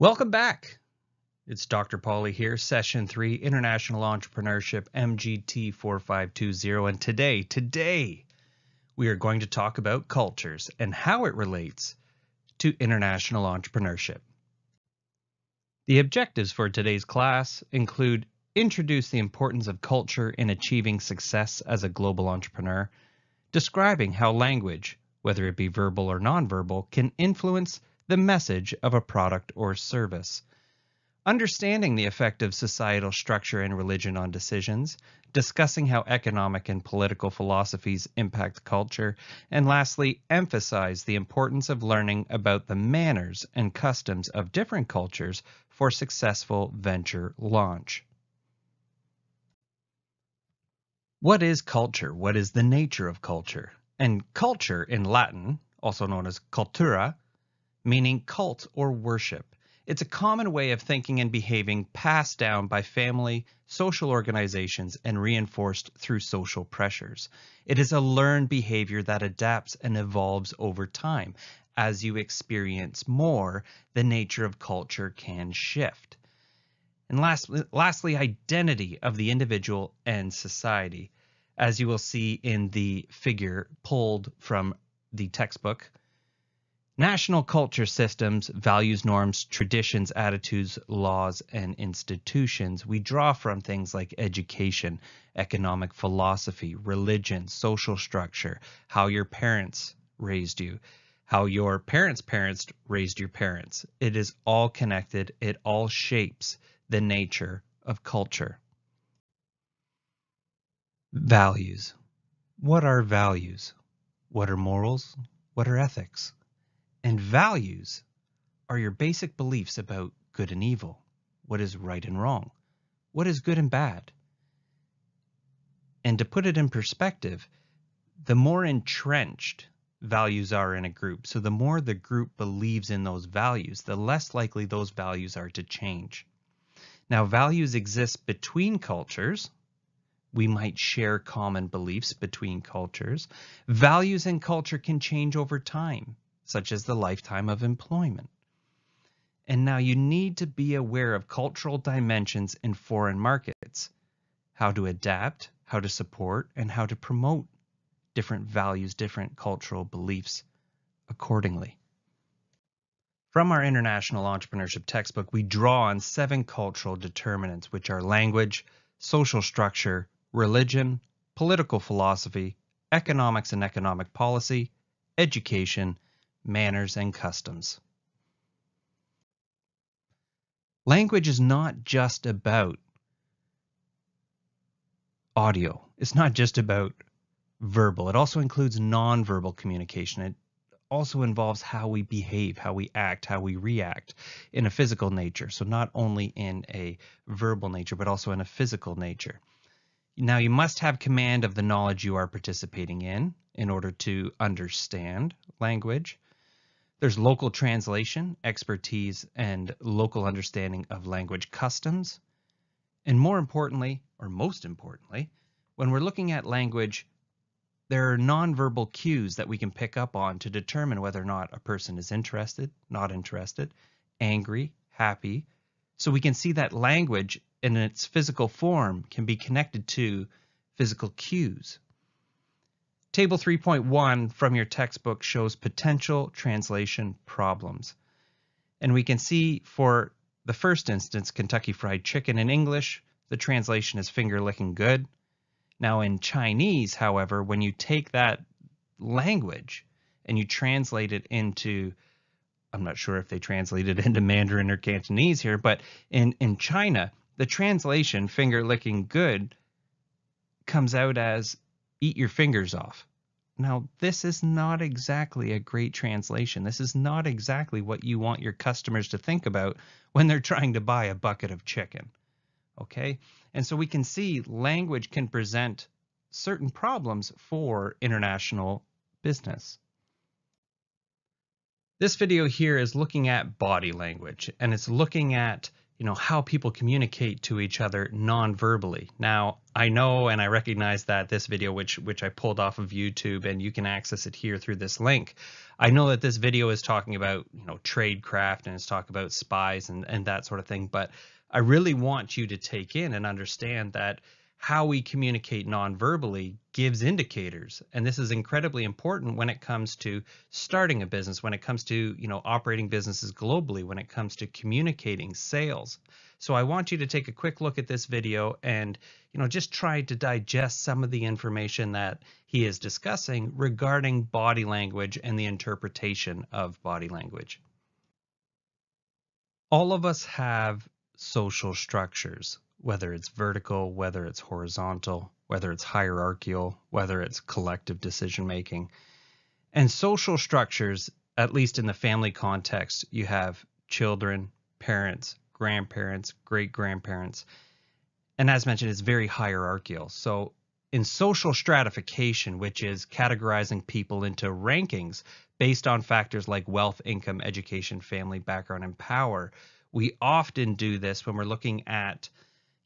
Welcome back. It's Dr. Pauly here, session three, International Entrepreneurship, MGT 4520. And today, today, we are going to talk about cultures and how it relates to international entrepreneurship. The objectives for today's class include introduce the importance of culture in achieving success as a global entrepreneur, describing how language, whether it be verbal or nonverbal, can influence the message of a product or service. Understanding the effect of societal structure and religion on decisions, discussing how economic and political philosophies impact culture, and lastly, emphasize the importance of learning about the manners and customs of different cultures for successful venture launch. What is culture? What is the nature of culture? And culture in Latin, also known as cultura, meaning cult or worship. It's a common way of thinking and behaving passed down by family, social organizations, and reinforced through social pressures. It is a learned behavior that adapts and evolves over time. As you experience more, the nature of culture can shift. And lastly, lastly, identity of the individual and society. As you will see in the figure pulled from the textbook, national culture systems, values, norms, traditions, attitudes, laws, and institutions. We draw from things like education, economic philosophy, religion, social structure, how your parents raised you, how your parents' parents raised your parents. It is all connected. It all shapes the nature of culture. Values. What are values? What are morals? What are ethics? And values are your basic beliefs about good and evil, what is right and wrong, what is good and bad. And to put it in perspective, the more entrenched values are in a group. So the more the group believes in those values, the less likely those values are to change. Now, values exist between cultures. We might share common beliefs between cultures. Values and culture can change over time, such as the lifetime of employment. And now you need to be aware of cultural dimensions in foreign markets, how to adapt, how to support, and how to promote different values, different cultural beliefs accordingly. From our International Entrepreneurship textbook, we draw on seven cultural determinants, which are language, social structure, religion, political philosophy, economics and economic policy, education, manners, and customs. Language is not just about audio. It's not just about verbal. It also includes nonverbal communication. It also involves how we behave, how we act, how we react in a physical nature. So not only in a verbal nature, but also in a physical nature. Now you must have command of the knowledge you are participating in in order to understand language. There's local translation, expertise, and local understanding of language customs. And more importantly, or most importantly, when we're looking at language, there are nonverbal cues that we can pick up on to determine whether or not a person is interested, not interested, angry, happy. So we can see that language in its physical form can be connected to physical cues. Table 3.1 from your textbook shows potential translation problems. And we can see for the first instance, Kentucky Fried Chicken in English, the translation is finger licking good. Now in Chinese, however, when you take that language and you translate it into, I'm not sure if they translated into Mandarin or Cantonese here, but in, in China, the translation, finger licking good, comes out as eat your fingers off. Now, this is not exactly a great translation. This is not exactly what you want your customers to think about when they're trying to buy a bucket of chicken okay? And so we can see language can present certain problems for international business. This video here is looking at body language and it's looking at you know how people communicate to each other non-verbally. Now, I know and I recognize that this video which which I pulled off of YouTube and you can access it here through this link. I know that this video is talking about, you know, trade craft and it's talking about spies and and that sort of thing, but I really want you to take in and understand that how we communicate non-verbally gives indicators. And this is incredibly important when it comes to starting a business when it comes to you know operating businesses globally when it comes to communicating sales. So i want you to take a quick look at this video and you know just try to digest some of the information that he is discussing regarding body language and the interpretation of body language. All of us have social structures whether it's vertical, whether it's horizontal, whether it's hierarchical, whether it's collective decision making. And social structures, at least in the family context, you have children, parents, grandparents, great grandparents. And as mentioned, it's very hierarchical. So in social stratification, which is categorizing people into rankings based on factors like wealth, income, education, family background, and power, we often do this when we're looking at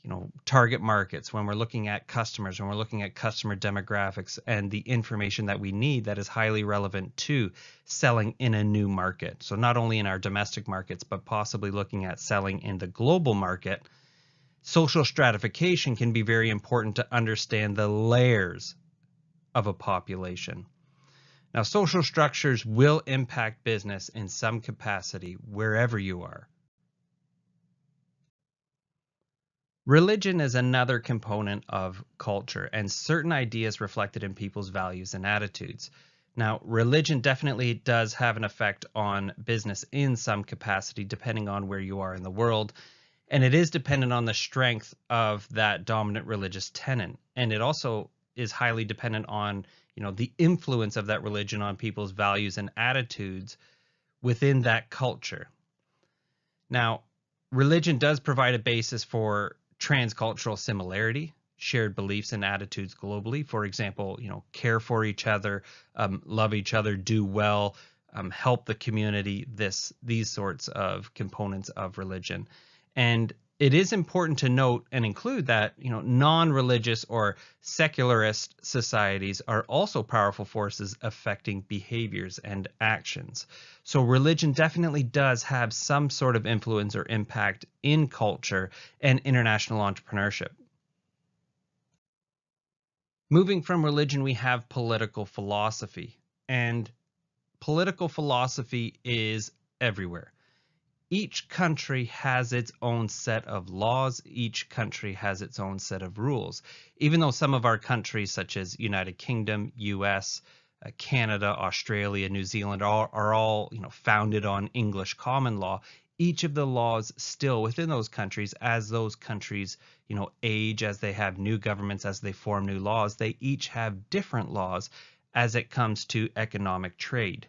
you know target markets when we're looking at customers when we're looking at customer demographics and the information that we need that is highly relevant to selling in a new market. So not only in our domestic markets but possibly looking at selling in the global market social stratification can be very important to understand the layers of a population. Now social structures will impact business in some capacity wherever you are Religion is another component of culture and certain ideas reflected in people's values and attitudes. Now, religion definitely does have an effect on business in some capacity, depending on where you are in the world. And it is dependent on the strength of that dominant religious tenant. And it also is highly dependent on, you know, the influence of that religion on people's values and attitudes within that culture. Now, religion does provide a basis for transcultural similarity, shared beliefs and attitudes globally. For example, you know, care for each other, um, love each other, do well, um, help the community. This these sorts of components of religion, and it is important to note and include that you know non-religious or secularist societies are also powerful forces affecting behaviors and actions. So religion definitely does have some sort of influence or impact in culture and international entrepreneurship. Moving from religion, we have political philosophy. And political philosophy is everywhere each country has its own set of laws. Each country has its own set of rules. Even though some of our countries, such as United Kingdom, U.S., uh, Canada, Australia, New Zealand, are, are all you know founded on English common law. Each of the laws still within those countries, as those countries you know age, as they have new governments, as they form new laws, they each have different laws as it comes to economic trade.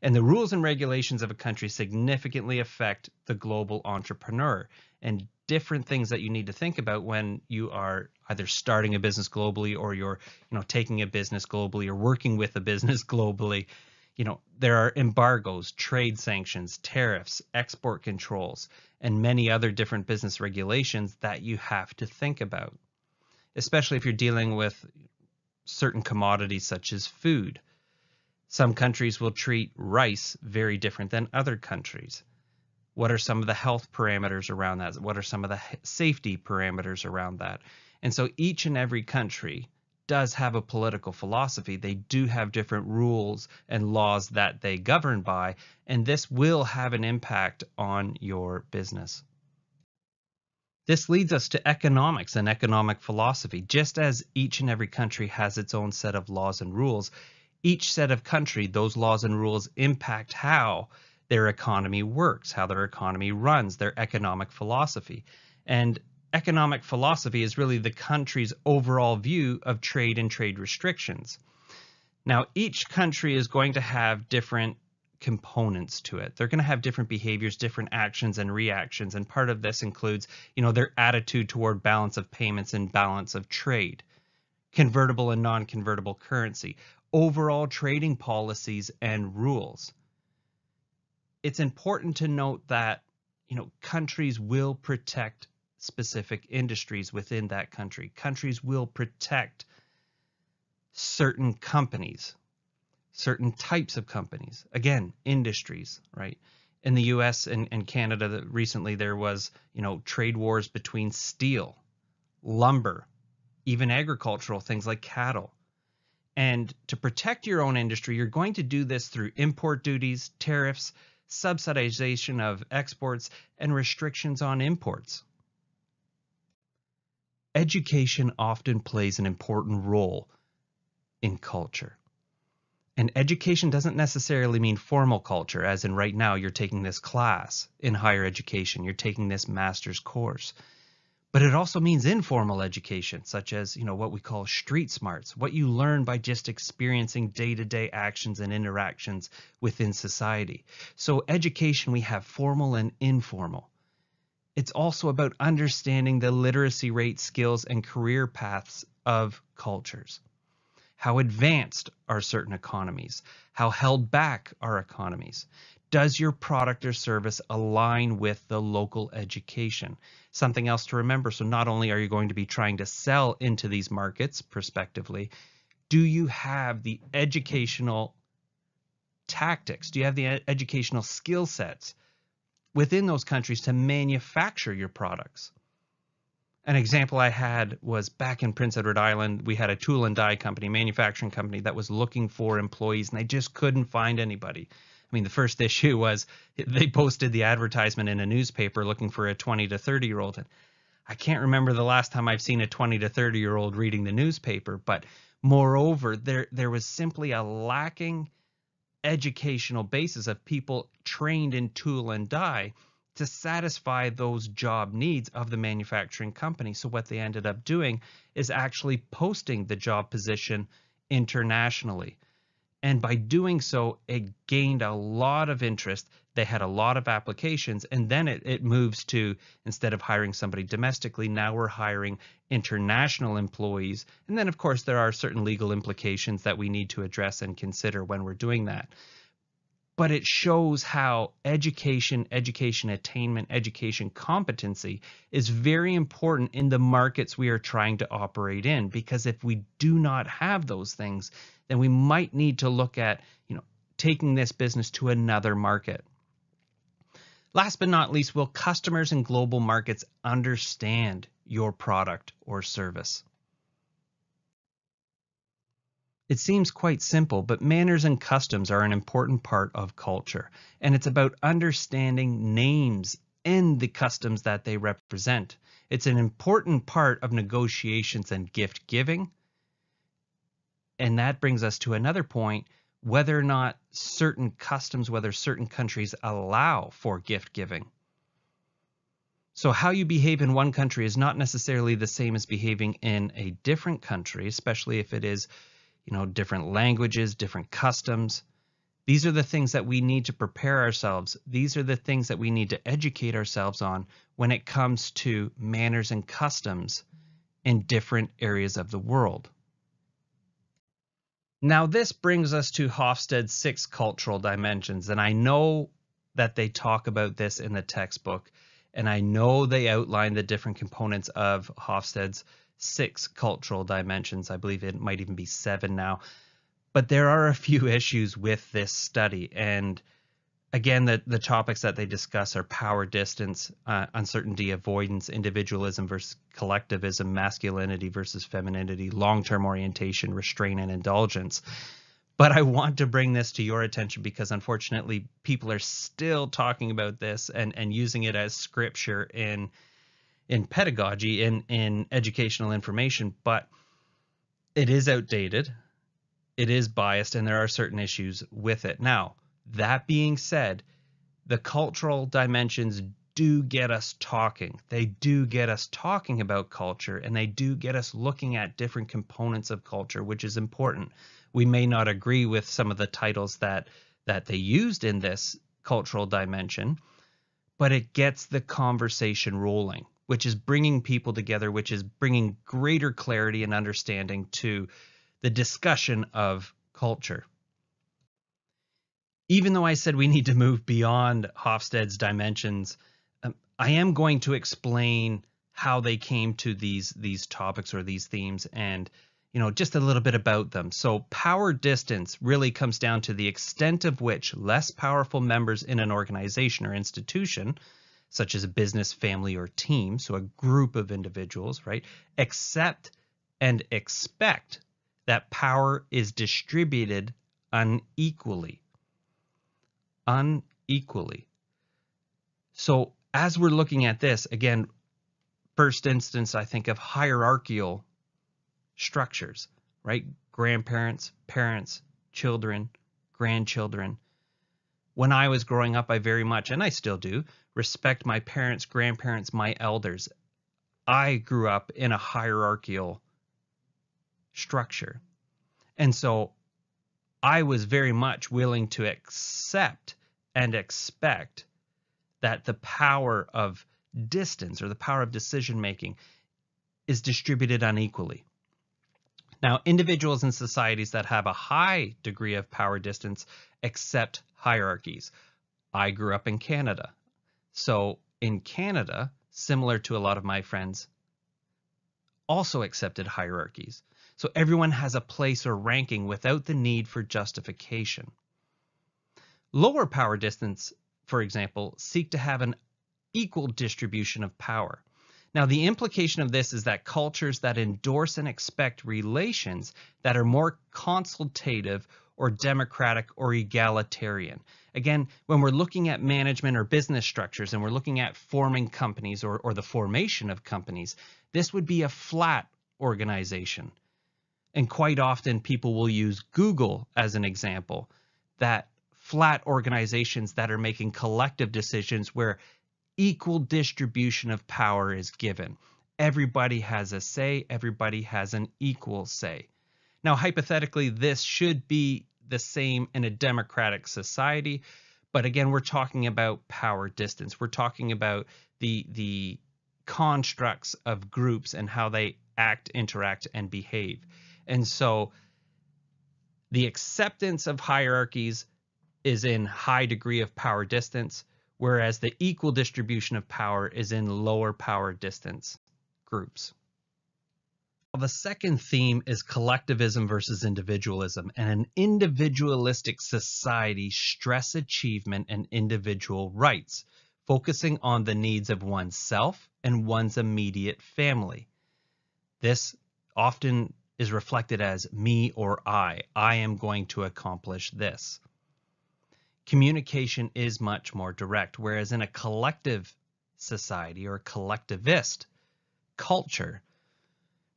And the rules and regulations of a country significantly affect the global entrepreneur and different things that you need to think about when you are either starting a business globally or you're, you know, taking a business globally or working with a business globally. You know, there are embargoes, trade sanctions, tariffs, export controls, and many other different business regulations that you have to think about, especially if you're dealing with certain commodities such as food some countries will treat rice very different than other countries. What are some of the health parameters around that? What are some of the safety parameters around that? And so each and every country does have a political philosophy. They do have different rules and laws that they govern by, and this will have an impact on your business. This leads us to economics and economic philosophy. Just as each and every country has its own set of laws and rules, each set of country, those laws and rules impact how their economy works, how their economy runs, their economic philosophy. And economic philosophy is really the country's overall view of trade and trade restrictions. Now, each country is going to have different components to it. They're going to have different behaviors, different actions and reactions. And part of this includes, you know, their attitude toward balance of payments and balance of trade, convertible and non-convertible currency, overall trading policies and rules. It's important to note that you know, countries will protect specific industries within that country. Countries will protect certain companies, certain types of companies. Again, industries, right? In the US and, and Canada recently there was, you know, trade wars between steel, lumber, even agricultural things like cattle. And to protect your own industry, you're going to do this through import duties, tariffs, subsidization of exports, and restrictions on imports. Education often plays an important role in culture. And education doesn't necessarily mean formal culture, as in right now you're taking this class in higher education, you're taking this master's course. But it also means informal education, such as, you know, what we call street smarts, what you learn by just experiencing day-to-day actions and interactions within society. So education, we have formal and informal. It's also about understanding the literacy rate, skills, and career paths of cultures. How advanced are certain economies? How held back are economies? Does your product or service align with the local education? Something else to remember. So not only are you going to be trying to sell into these markets prospectively, do you have the educational tactics? Do you have the educational skill sets within those countries to manufacture your products? An example I had was back in Prince Edward Island, we had a tool and die company, manufacturing company that was looking for employees and they just couldn't find anybody. I mean, the first issue was they posted the advertisement in a newspaper looking for a 20 to 30 year old. And I can't remember the last time I've seen a 20 to 30 year old reading the newspaper, but moreover, there there was simply a lacking educational basis of people trained in tool and die to satisfy those job needs of the manufacturing company. So what they ended up doing is actually posting the job position internationally. And by doing so, it gained a lot of interest. They had a lot of applications. And then it, it moves to instead of hiring somebody domestically, now we're hiring international employees. And then, of course, there are certain legal implications that we need to address and consider when we're doing that but it shows how education, education attainment, education competency is very important in the markets we are trying to operate in. Because if we do not have those things, then we might need to look at, you know, taking this business to another market. Last but not least, will customers in global markets understand your product or service? It seems quite simple, but manners and customs are an important part of culture, and it's about understanding names and the customs that they represent. It's an important part of negotiations and gift giving. And that brings us to another point whether or not certain customs, whether certain countries allow for gift giving. So, how you behave in one country is not necessarily the same as behaving in a different country, especially if it is you know, different languages, different customs. These are the things that we need to prepare ourselves. These are the things that we need to educate ourselves on when it comes to manners and customs in different areas of the world. Now, this brings us to Hofstede's six cultural dimensions, and I know that they talk about this in the textbook, and I know they outline the different components of Hofstede's six cultural dimensions. I believe it might even be seven now. But there are a few issues with this study. And again, the, the topics that they discuss are power distance, uh, uncertainty, avoidance, individualism versus collectivism, masculinity versus femininity, long term orientation, restraint, and indulgence. But I want to bring this to your attention because unfortunately, people are still talking about this and, and using it as scripture in in pedagogy in in educational information but it is outdated it is biased and there are certain issues with it. Now that being said the cultural dimensions do get us talking. They do get us talking about culture and they do get us looking at different components of culture which is important. We may not agree with some of the titles that that they used in this cultural dimension but it gets the conversation rolling which is bringing people together, which is bringing greater clarity and understanding to the discussion of culture. Even though I said we need to move beyond Hofstede's dimensions, Um, I am going to explain how they came to these these topics or these themes and you know just a little bit about them. So power distance really comes down to the extent of which less powerful members in an organization or institution such as a business, family, or team, so a group of individuals, right, accept and expect that power is distributed unequally. Unequally. So as we're looking at this, again, first instance, I think of hierarchical structures, right? Grandparents, parents, children, grandchildren. When I was growing up, I very much, and I still do, respect my parents, grandparents, my elders. I grew up in a hierarchical structure. And so I was very much willing to accept and expect that the power of distance or the power of decision making is distributed unequally. Now, individuals and societies that have a high degree of power distance accept hierarchies. I grew up in Canada. So in Canada, similar to a lot of my friends, also accepted hierarchies. So everyone has a place or ranking without the need for justification. Lower power distance, for example, seek to have an equal distribution of power. Now, the implication of this is that cultures that endorse and expect relations that are more consultative or democratic or egalitarian. Again, when we're looking at management or business structures and we're looking at forming companies or, or the formation of companies, this would be a flat organization. And quite often people will use Google as an example that flat organizations that are making collective decisions where equal distribution of power is given. Everybody has a say, everybody has an equal say. Now, hypothetically, this should be the same in a democratic society, but again, we're talking about power distance. We're talking about the the constructs of groups and how they act, interact, and behave. And so the acceptance of hierarchies is in high degree of power distance, whereas the equal distribution of power is in lower power distance groups. The second theme is collectivism versus individualism, and an individualistic society stress achievement and individual rights, focusing on the needs of oneself and one's immediate family. This often is reflected as me or I. I am going to accomplish this. Communication is much more direct, whereas in a collective society or collectivist culture,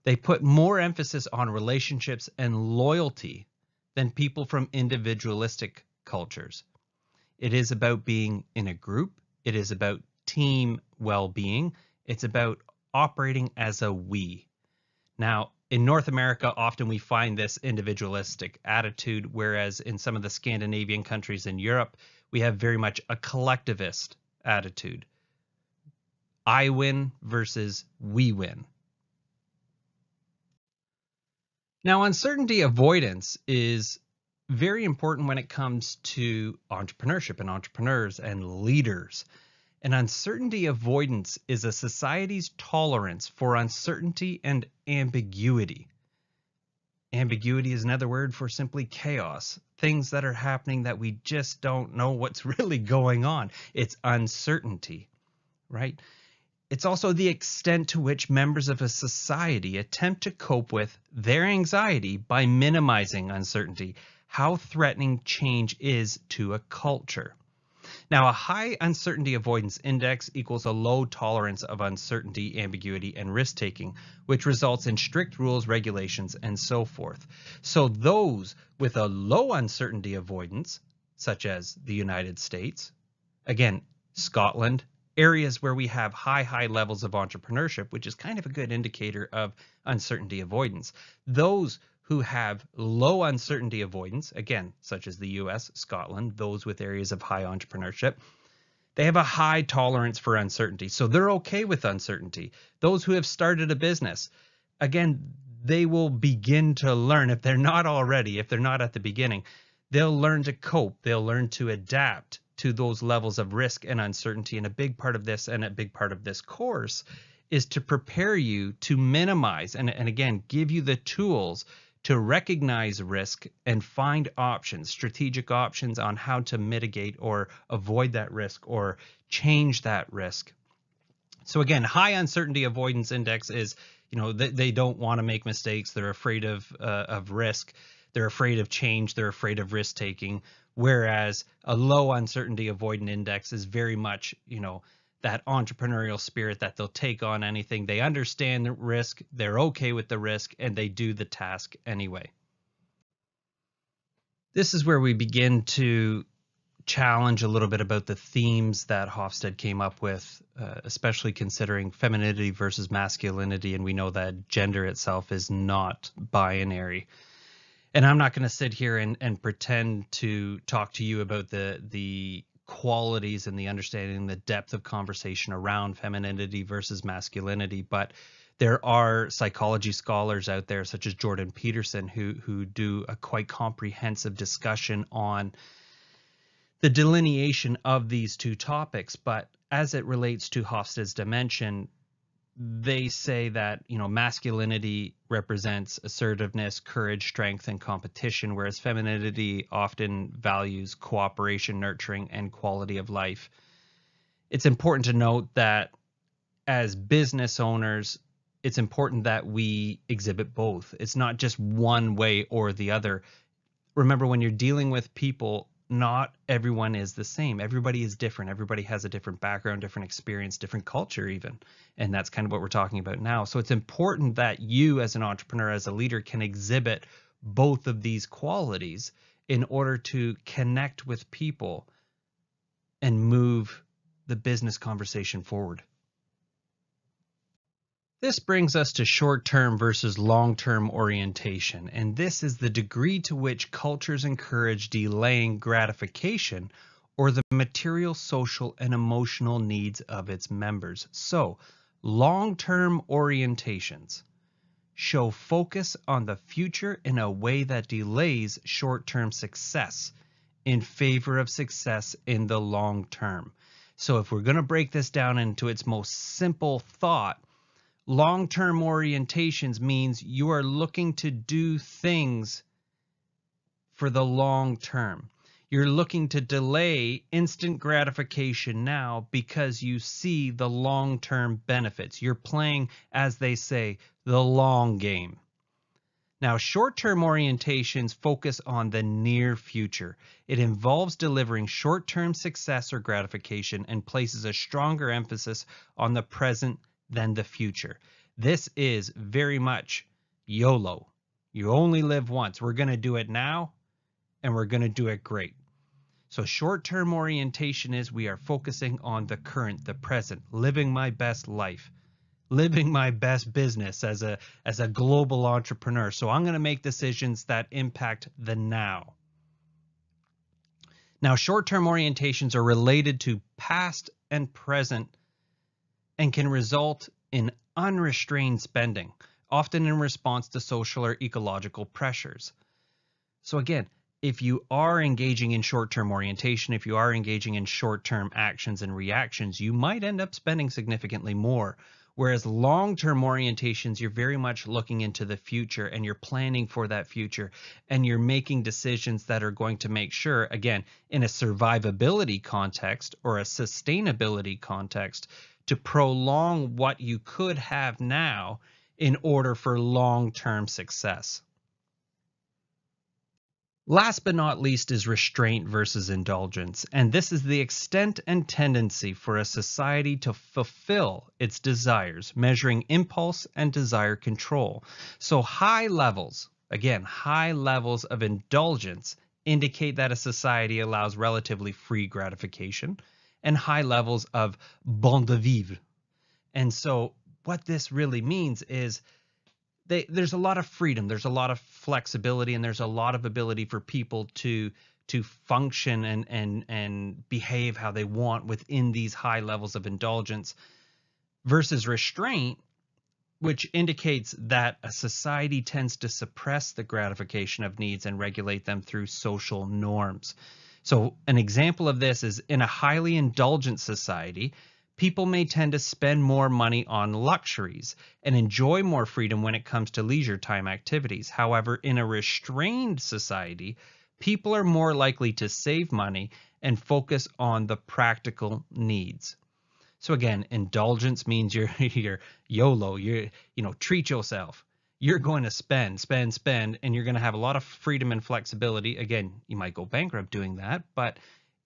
they put more emphasis on relationships and loyalty than people from individualistic cultures. It is about being in a group. It is about team well-being. It's about operating as a we. Now, in North America, often we find this individualistic attitude, whereas in some of the Scandinavian countries in Europe, we have very much a collectivist attitude. I win versus we win. Now, uncertainty avoidance is very important when it comes to entrepreneurship and entrepreneurs and leaders. And uncertainty avoidance is a society's tolerance for uncertainty and ambiguity. Ambiguity is another word for simply chaos, things that are happening that we just don't know what's really going on. It's uncertainty, right? It's also the extent to which members of a society attempt to cope with their anxiety by minimizing uncertainty, how threatening change is to a culture. Now, a high uncertainty avoidance index equals a low tolerance of uncertainty, ambiguity, and risk taking, which results in strict rules, regulations, and so forth. So those with a low uncertainty avoidance, such as the United States, again, Scotland, areas where we have high, high levels of entrepreneurship, which is kind of a good indicator of uncertainty avoidance. Those who have low uncertainty avoidance, again, such as the US, Scotland, those with areas of high entrepreneurship, they have a high tolerance for uncertainty. So they're okay with uncertainty. Those who have started a business, again, they will begin to learn, if they're not already, if they're not at the beginning, they'll learn to cope, they'll learn to adapt to those levels of risk and uncertainty. And a big part of this and a big part of this course is to prepare you to minimize and, and again, give you the tools to recognize risk and find options, strategic options on how to mitigate or avoid that risk or change that risk. So again, high uncertainty avoidance index is, you know, they, they don't want to make mistakes. They're afraid of uh, of risk. They're afraid of change. They're afraid of risk taking. Whereas a low uncertainty avoidance index is very much, you know, that entrepreneurial spirit that they'll take on anything. They understand the risk, they're okay with the risk, and they do the task anyway. This is where we begin to challenge a little bit about the themes that Hofstede came up with, uh, especially considering femininity versus masculinity. And we know that gender itself is not binary. And I'm not going to sit here and, and pretend to talk to you about the the qualities and the understanding, the depth of conversation around femininity versus masculinity. But there are psychology scholars out there, such as Jordan Peterson, who who do a quite comprehensive discussion on the delineation of these two topics. But as it relates to Hofstede's dimension, they say that you know masculinity represents assertiveness courage strength and competition whereas femininity often values cooperation nurturing and quality of life. It's important to note that as business owners it's important that we exhibit both. It's not just one way or the other. Remember when you're dealing with people not everyone is the same. Everybody is different. Everybody has a different background, different experience, different culture, even. And that's kind of what we're talking about now. So it's important that you, as an entrepreneur, as a leader, can exhibit both of these qualities in order to connect with people and move the business conversation forward. This brings us to short-term versus long-term orientation, and this is the degree to which cultures encourage delaying gratification or the material, social, and emotional needs of its members. So, long-term orientations show focus on the future in a way that delays short-term success in favor of success in the long term. So if we're going to break this down into its most simple thought, Long-term orientations means you are looking to do things for the long term. You're looking to delay instant gratification now because you see the long-term benefits. You're playing, as they say, the long game. Now, short-term orientations focus on the near future. It involves delivering short-term success or gratification and places a stronger emphasis on the present than the future. This is very much YOLO. You only live once. We're going to do it now and we're going to do it great. So short term orientation is we are focusing on the current, the present, living my best life, living my best business as a as a global entrepreneur. So I'm going to make decisions that impact the now. Now, short term orientations are related to past and present and can result in unrestrained spending, often in response to social or ecological pressures. So again, if you are engaging in short-term orientation, if you are engaging in short-term actions and reactions, you might end up spending significantly more. Whereas long-term orientations, you're very much looking into the future and you're planning for that future and you're making decisions that are going to make sure, again, in a survivability context or a sustainability context, to prolong what you could have now in order for long-term success. Last but not least is restraint versus indulgence, and this is the extent and tendency for a society to fulfill its desires, measuring impulse and desire control. So high levels, again, high levels of indulgence indicate that a society allows relatively free gratification, and high levels of bon de vivre. And so what this really means is they, there's a lot of freedom, there's a lot of flexibility, and there's a lot of ability for people to to function and and and behave how they want within these high levels of indulgence versus restraint which indicates that a society tends to suppress the gratification of needs and regulate them through social norms So, an example of this is in a highly indulgent society, people may tend to spend more money on luxuries and enjoy more freedom when it comes to leisure time activities. However, in a restrained society, people are more likely to save money and focus on the practical needs. So again, indulgence means you're you're YOLO, you're you know, treat yourself. You're going to spend, spend, spend, and you're going to have a lot of freedom and flexibility. Again, you might go bankrupt doing that, but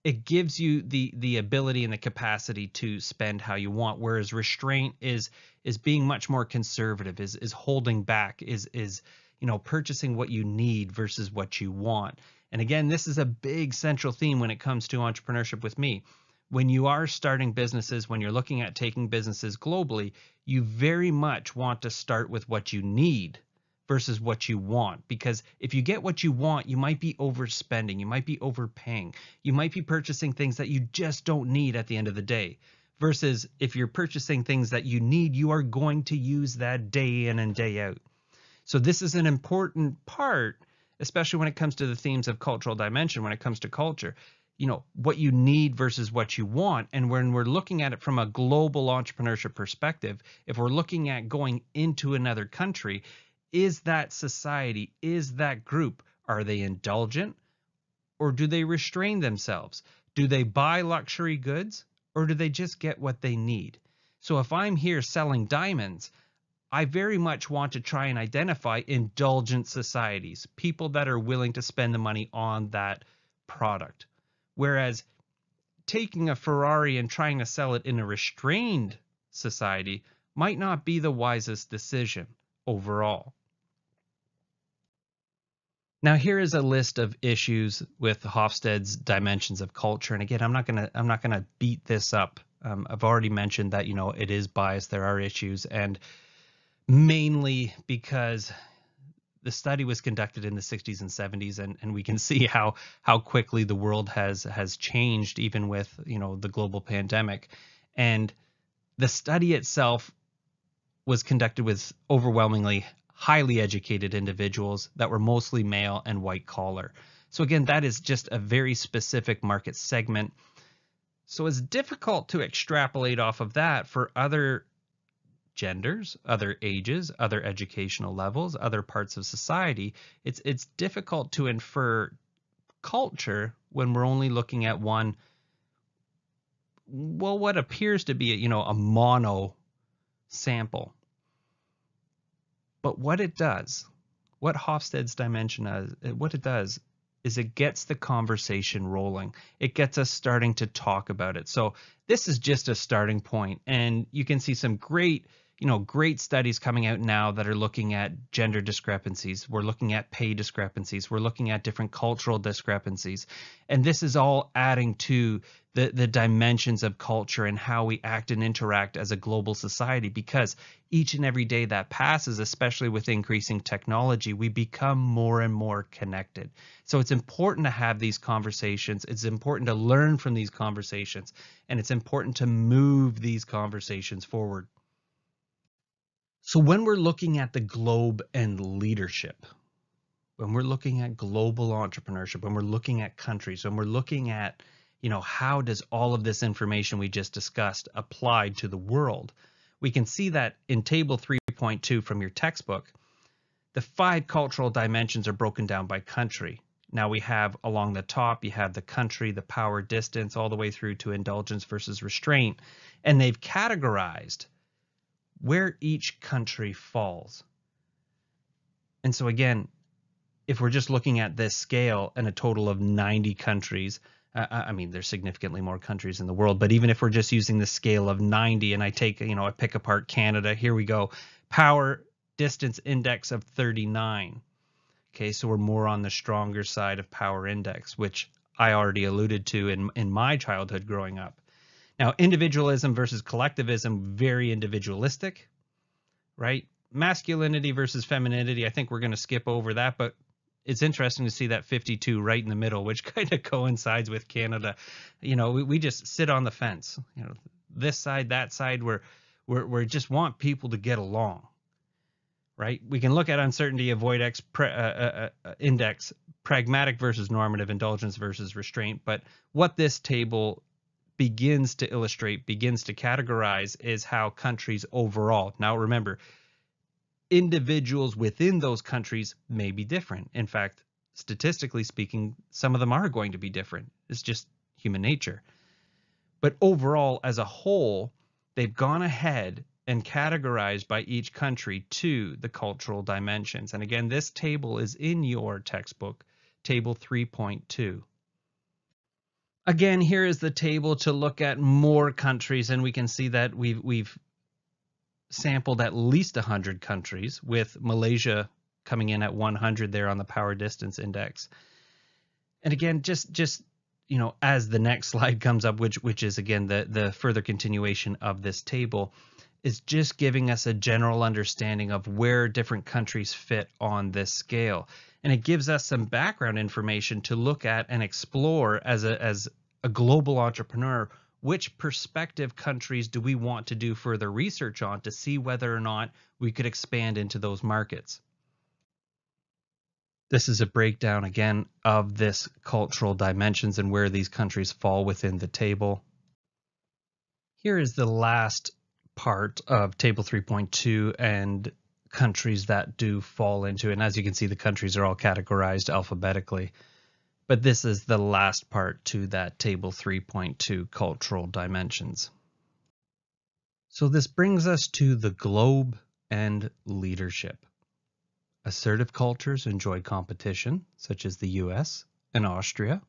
it gives you the the ability and the capacity to spend how you want whereas restraint is is being much more conservative is is holding back is is you know purchasing what you need versus what you want and again this is a big central theme when it comes to entrepreneurship with me when you are starting businesses when you're looking at taking businesses globally you very much want to start with what you need versus what you want. Because if you get what you want, you might be overspending, you might be overpaying, you might be purchasing things that you just don't need at the end of the day. Versus if you're purchasing things that you need, you are going to use that day in and day out. So, this is an important part, especially when it comes to the themes of cultural dimension, when it comes to culture you know what you need versus what you want and when we're looking at it from a global entrepreneurship perspective if we're looking at going into another country is that society, is that group, are they indulgent or do they restrain themselves? Do they buy luxury goods or do they just get what they need? So if I'm here selling diamonds, I very much want to try and identify indulgent societies, people that are willing to spend the money on that product. Whereas taking a Ferrari and trying to sell it in a restrained society might not be the wisest decision overall. Now here is a list of issues with Hofstede's dimensions of culture, and again, I'm not gonna I'm not gonna beat this up. Um, I've already mentioned that you know it is biased. There are issues, and mainly because the study was conducted in the 60s and 70s, and, and we can see how how quickly the world has has changed, even with you know the global pandemic, and the study itself was conducted with overwhelmingly highly educated individuals that were mostly male and white collar. So again, that is just a very specific market segment. So it's difficult to extrapolate off of that for other genders, other ages, other educational levels, other parts of society. It's it's difficult to infer culture when we're only looking at one well what appears to be you know a mono sample but what it does, what Hofstede's dimension is, what it does is it gets the conversation rolling. It gets us starting to talk about it. So this is just a starting point, and you can see some great you know great studies coming out now that are looking at gender discrepancies. We're looking at pay discrepancies. We're looking at different cultural discrepancies. And this is all adding to the the dimensions of culture and how we act and interact as a global society because each and every day that passes especially with increasing technology we become more and more connected. So it's important to have these conversations. It's important to learn from these conversations. And it's important to move these conversations forward so when we're looking at the globe and leadership, when we're looking at global entrepreneurship, when we're looking at countries, when we're looking at, you know, how does all of this information we just discussed apply to the world? We can see that in table 3.2 from your textbook, the five cultural dimensions are broken down by country. Now we have along the top, you have the country, the power distance, all the way through to indulgence versus restraint. And they've categorized where each country falls. And so again, if we're just looking at this scale and a total of 90 countries, uh, I mean, there's significantly more countries in the world, but even if we're just using the scale of 90 and I take, you know, I pick apart Canada, here we go, power distance index of 39. Okay, so we're more on the stronger side of power index, which I already alluded to in, in my childhood growing up. Now, individualism versus collectivism, very individualistic, right? Masculinity versus femininity, I think we're going to skip over that, but it's interesting to see that 52 right in the middle, which kind of coincides with Canada. You know, we, we just sit on the fence. You know, this side, that side, where we're, we just want people to get along, right? We can look at uncertainty avoid X pre, uh, uh, uh, index pragmatic versus normative, indulgence versus restraint. But what this table begins to illustrate, begins to categorize, is how countries overall. Now, remember, individuals within those countries may be different. In fact, statistically speaking, some of them are going to be different. It's just human nature. But overall, as a whole, they've gone ahead and categorized by each country to the cultural dimensions. And again, this table is in your textbook, table 3.2. Again, here is the table to look at more countries, and we can see that we've, we've sampled at least 100 countries, with Malaysia coming in at 100 there on the power distance index. And again, just just you know, as the next slide comes up, which which is again the the further continuation of this table, is just giving us a general understanding of where different countries fit on this scale. And it gives us some background information to look at and explore as a, as a global entrepreneur, which prospective countries do we want to do further research on to see whether or not we could expand into those markets. This is a breakdown again of this cultural dimensions and where these countries fall within the table. Here is the last part of table 3.2 and countries that do fall into it. And as you can see, the countries are all categorized alphabetically. But this is the last part to that table 3.2 cultural dimensions. So this brings us to the globe and leadership. Assertive cultures enjoy competition, such as the US and Austria.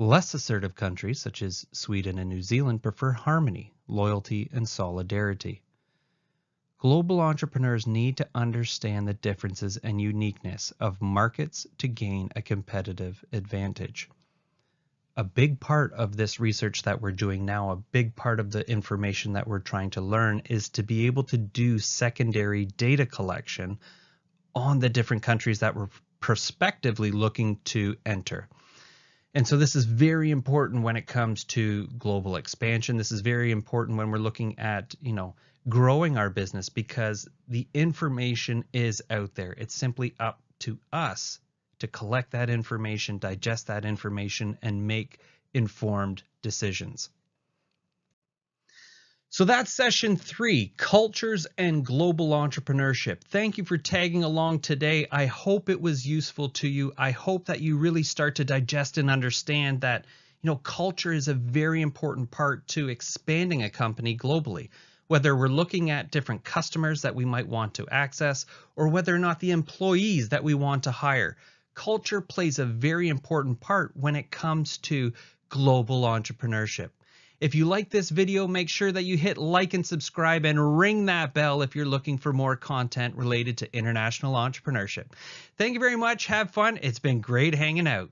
Less assertive countries, such as Sweden and New Zealand, prefer harmony, loyalty, and solidarity. Global entrepreneurs need to understand the differences and uniqueness of markets to gain a competitive advantage. A big part of this research that we're doing now, a big part of the information that we're trying to learn is to be able to do secondary data collection on the different countries that we're prospectively looking to enter. And so this is very important when it comes to global expansion. This is very important when we're looking at, you know, growing our business because the information is out there. It's simply up to us to collect that information, digest that information, and make informed decisions. So that's session three cultures and global entrepreneurship. Thank you for tagging along today. I hope it was useful to you. I hope that you really start to digest and understand that, you know, culture is a very important part to expanding a company globally. Whether we're looking at different customers that we might want to access or whether or not the employees that we want to hire, culture plays a very important part when it comes to global entrepreneurship. If you like this video, make sure that you hit like and subscribe and ring that bell if you're looking for more content related to international entrepreneurship. Thank you very much. Have fun. It's been great hanging out.